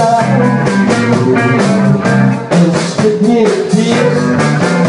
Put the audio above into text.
side. me a news.